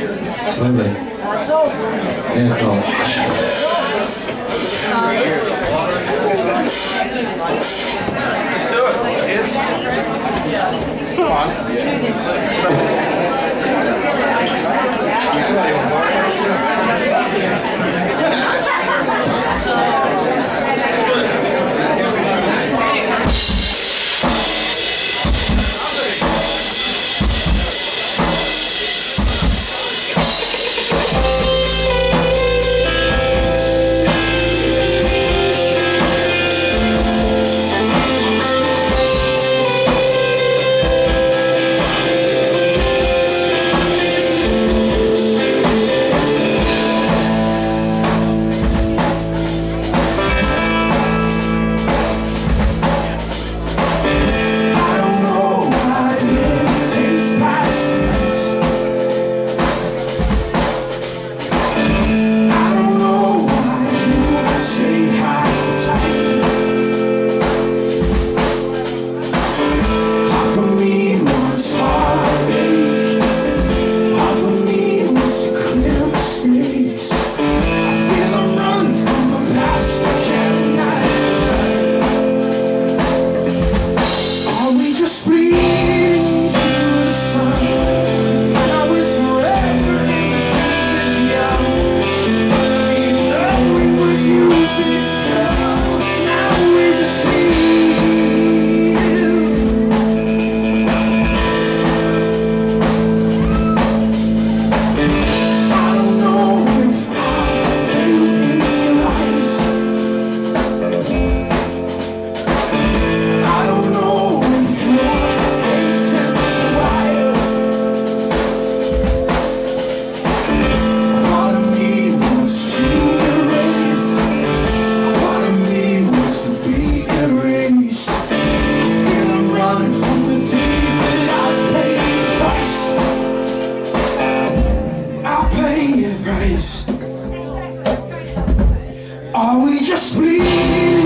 Slowly. Yeah, it's all. Just bleeding Are we just bleeding?